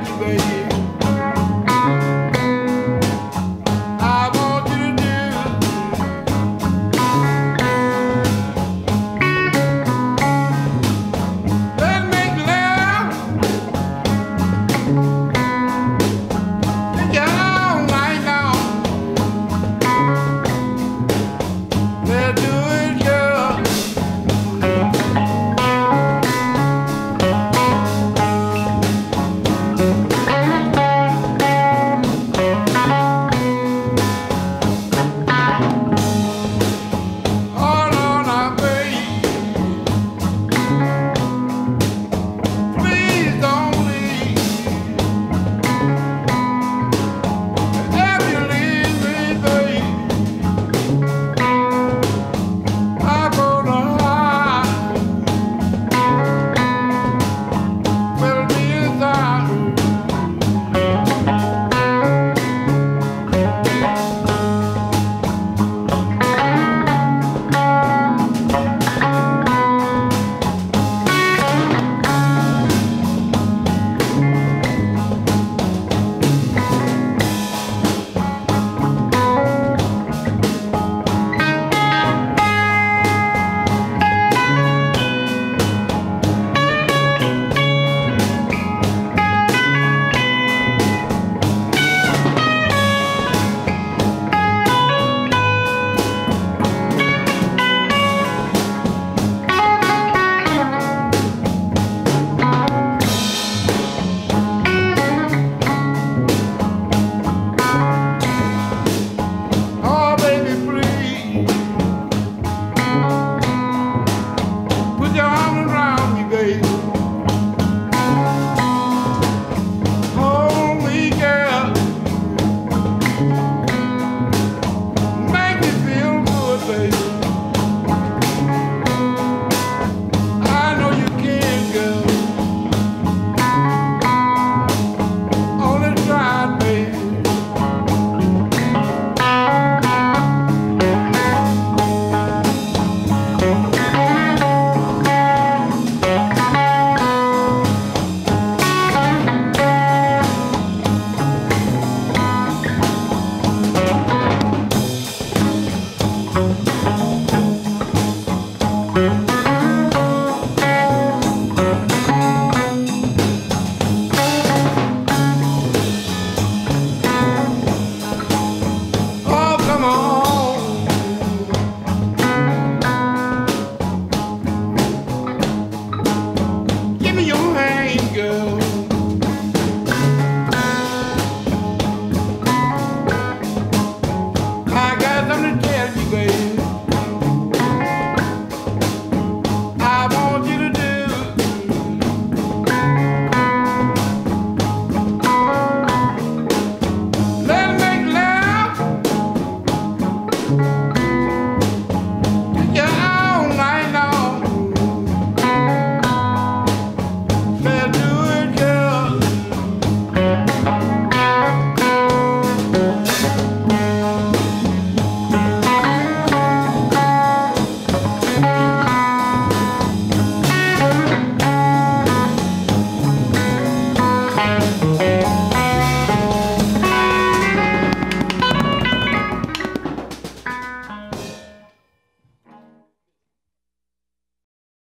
baby.